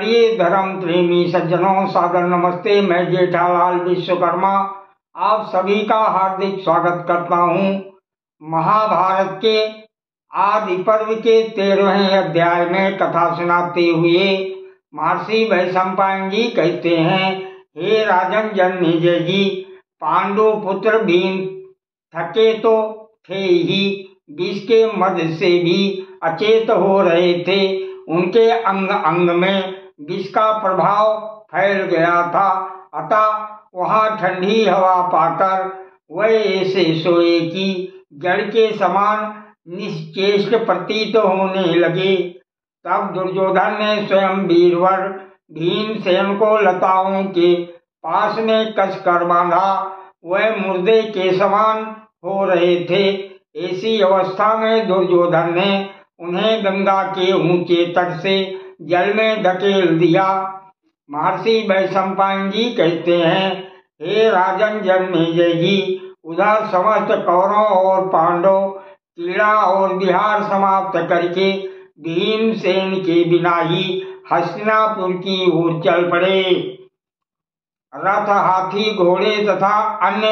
प्रिय धर्म प्रेमी सज्जनों सागर नमस्ते, मैं जेठालाल विश्वकर्मा, आप सभी का हार्दिक स्वागत करता हूँ। महाभारत के आदि पर्व के तेरहवें अध्याय में कथा सुनाते हुए महर्षि वैशंपायन जी कहते हैं, हे राजन जन्मेजय जी, पांडु पुत्र भीम थके तो थे ही विष के मद से भी अचेत हो रहे थे, उनके अंग अंग में विष का प्रभाव फैल गया था। अतः वहाँ ठंडी हवा पाकर वह ऐसे सोए कि जड़ के समान निश्चेष्ट प्रतीत होने लगे। तब दुर्योधन ने स्वयं वीरवर भीमसेन को लताओं के पास में कस कर बांधा। वह मुर्दे के समान हो रहे थे। ऐसी अवस्था में दुर्योधन ने उन्हें गंगा के ऊँचे तट से जल में धकेल दिया महर्षि वैशंपायन जी कहते हैं, हे राजन जन्मेजय जी उधर समस्त कौरव और पांडव कीड़ा और बिहार समाप्त करके भीमसेन के बिना ही हस्तिनापुर की ओर चल पड़े। रथ, हाथी, घोड़े तथा अन्य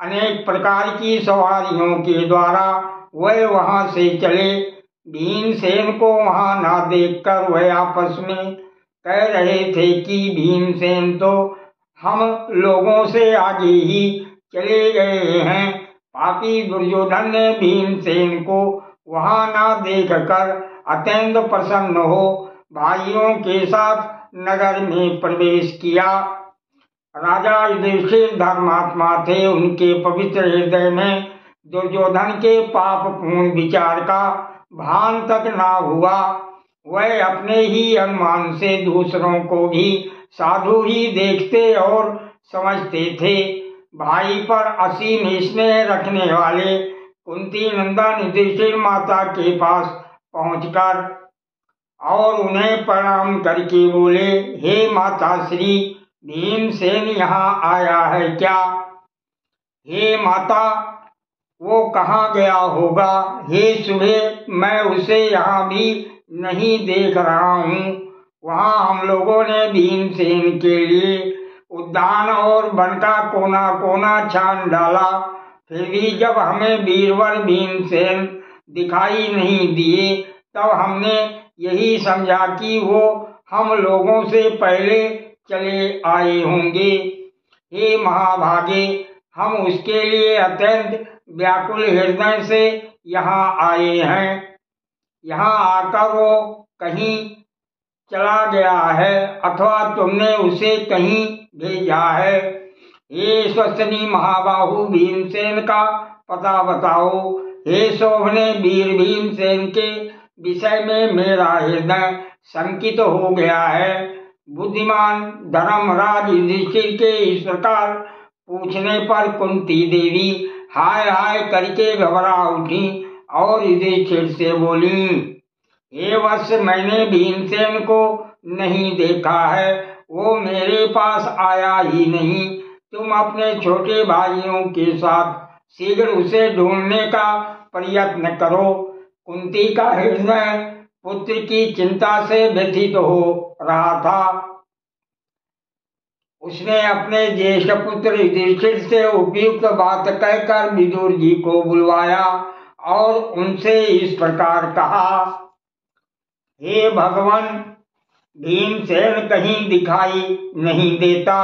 अनेक प्रकार की सवारियों के द्वारा वह वहाँ से चले। भीमसेन को वहाँ ना देखकर वह आपस में कह रहे थे कि भीमसेन तो हम लोगों से आगे ही चले गए हैं। पापी दुर्योधन ने भीमसेन को वहाँ ना देखकर अत्यंत प्रसन्न हो, भाइयों के साथ नगर में प्रवेश किया। राजा युधिष्ठिर धर्मात्मा थे, उनके पवित्र हृदय में दुर्योधन के पाप पूर्ण विचार का भान तक ना हुआ। वह अपने ही अनुमान से दूसरों को भी साधु ही देखते और समझते थे। भाई पर असीम स्नेह रखने वाले कुंती नंदन युधिष्ठिर माता के पास पहुंचकर और उन्हें प्रणाम करके बोले, हे माता श्री, भीमसेन यहाँ आया है क्या? हे माता वो कहाँ गया होगा? हे सुबह मैं उसे यहाँ भी नहीं देख रहा हूँ। वहाँ हम लोगों ने भीमसेन के लिए उद्यान और वन का कोना कोना छान डाला। फिर भी जब हमें वीरवर भीमसेन दिखाई नहीं दिए, तब हमने यही समझा कि वो हम लोगों से पहले चले आए होंगे। हे महाभागे, हम उसके लिए अत्यंत व्याकुल हृदय से यहाँ आए हैं। यहाँ आकर वो कहीं चला गया है अथवा तुमने उसे कहीं भेजा है। हे स्वस्नी महाबाहु भीमसेन का पता बताओ। हे शोभने वीर भीमसेन के विषय में मेरा हृदय संकित हो गया है। बुद्धिमान धर्मराज युधिष्ठिर के इस प्रकार पूछने पर कुंती देवी हाय हाय करके घबरा उठी और युधिष्ठिर से बोली हे वर्ष मैंने भीमसेन को नहीं देखा है, वो मेरे पास आया ही नहीं। तुम अपने छोटे भाइयों के साथ शीघ्र उसे ढूँढने का प्रयत्न करो। कुंती का हृदय पुत्र की चिंता से व्यथित हो रहा था। उसने अपने ज्येष्ठ पुत्र युधिष्ठिर से उपयुक्त बात कहकर विदुर जी को बुलवाया और उनसे इस प्रकार कहा, हे भगवान, भीमसेन कहीं दिखाई नहीं देता।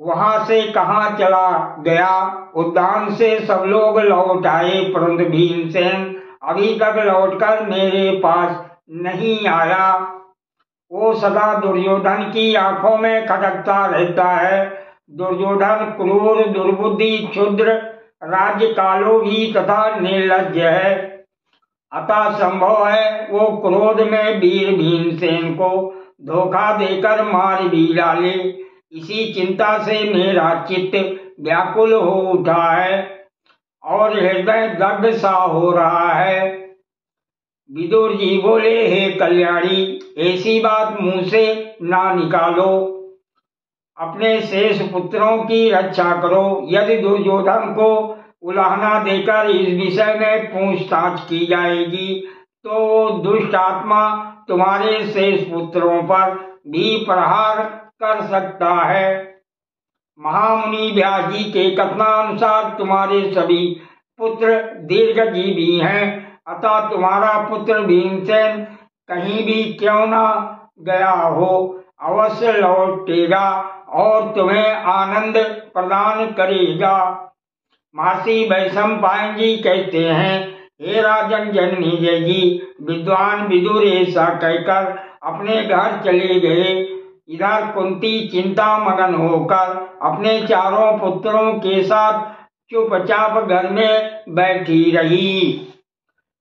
वहाँ से कहा चला गया? उद्यान से सब लोग लौट आए, परंतु भीमसेन अभी तक लौटकर मेरे पास नहीं आया। वो सदा दुर्योधन की आँखों में खटकता रहता है। दुर्योधन क्रूर, दुर्बुद्धि, क्षुद्र राज्य कालो भी तथा निर्लज है। अतः संभव है वो क्रोध में वीर भीमसेन को धोखा देकर मार भी डाले। इसी चिंता से मेरा चित्त व्याकुल हो उठा है और हृदय दग्ध सा हो रहा है। विदुर जी बोले, हे कल्याणी, ऐसी बात मुँह से ना निकालो। अपने शेष पुत्रों की रक्षा करो। यदि दुर्योधन को उलाहना देकर इस विषय में पूछताछ की जाएगी तो दुष्ट आत्मा तुम्हारे शेष पुत्रों पर भी प्रहार कर सकता है। महामुनि व्यास जी के कथनानुसार तुम्हारे सभी पुत्र दीर्घ दीर्घजीवी हैं। अतः तुम्हारा पुत्र भीमसेन कहीं भी क्यों ना गया हो, अवश्य लौटेगा और तुम्हें आनंद प्रदान करेगा। मासी वैशम पायन जी कहते हैं, हे राजन जननी जय जी विद्वान विदुर ऐसा कहकर अपने घर चले गए। इधर कुंती चिंता मगन होकर अपने चारों पुत्रों के साथ चुपचाप घर में बैठी रही।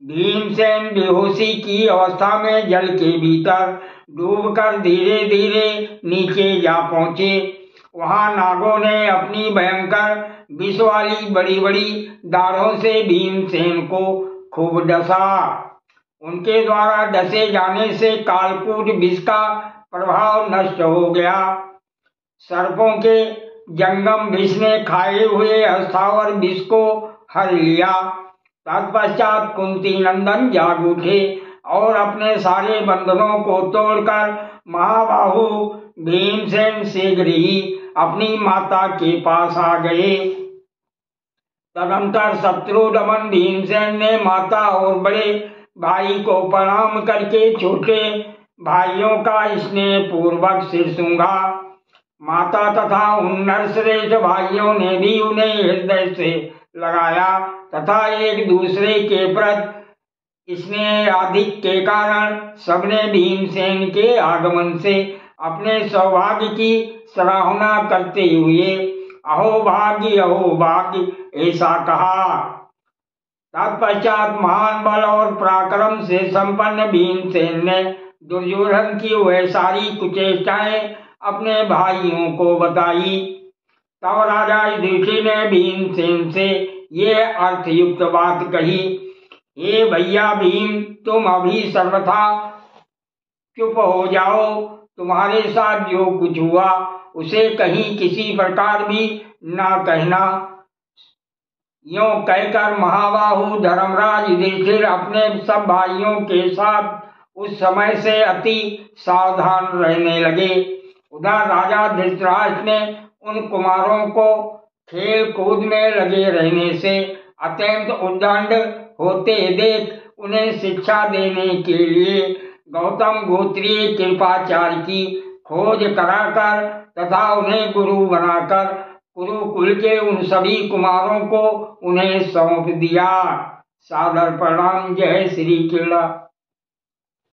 भीमसेन बेहोशी की अवस्था में जल के भीतर डूबकर धीरे धीरे नीचे जा पहुँचे। वहाँ नागों ने अपनी भयंकर विष वाली बड़ी बड़ी दारों से भीमसेन को खूब डसा। उनके द्वारा डसे जाने से कालकूट विष का प्रभाव नष्ट हो गया। सर्पों के जंगम विष ने खाए हुए अस्थावर विष को हर लिया। तत्पश्चात कुंती नंदन जाग उठे और अपने सारे बंधनों को तोड़कर महाबाहु भीमसेन शीघ्र ही अपनी माता के पास आ गए। तदंतर शत्रुदमन भीमसेन ने माता और बड़े भाई को प्रणाम करके छोटे। भाइयों का स्नेह पूर्वक सिर सूंघा। माता तथा उन नरश्रेष्ठ भाइयों ने भी उन्हें हृदय से लगाया। तथा एक दूसरे के प्रति स्नेह अधिक के कारण सबने भीमसेन के आगमन से अपने सौभाग्य की सराहना करते हुए, अहो भाग्य अहो भाग्य, ऐसा कहा। तत्पश्चात महान बल और पराक्रम से संपन्न भीमसेन ने दुर्योधन की वह सारी कुचेष्टाएँ अपने भाइयों को बताई। तब राजा युधिष्ठिर ने भीमसेन से ये अर्थयुक्त बात कही। ये भैया भीम तुम अभी सर्वथा चुप हो जाओ। तुम्हारे साथ जो कुछ हुआ, उसे कहीं किसी प्रकार भी ना कहना। यो कहकर महाबाहु धर्मराज युधिष्ठिर अपने सब भाइयों के साथ उस समय से अति सावधान रहने लगे। उधर राजा धृतराज ने उन कुमारों को खेल कूद में लगे रहने से अत्यंत उद्दंड होते देख उन्हें शिक्षा देने के लिए गौतम गोत्रीय कृपाचार्य की खोज कराकर तथा उन्हें गुरु बनाकर कुरुकुल के उन सभी कुमारों को उन्हें सौंप दिया। सादर प्रणाम। जय श्री किला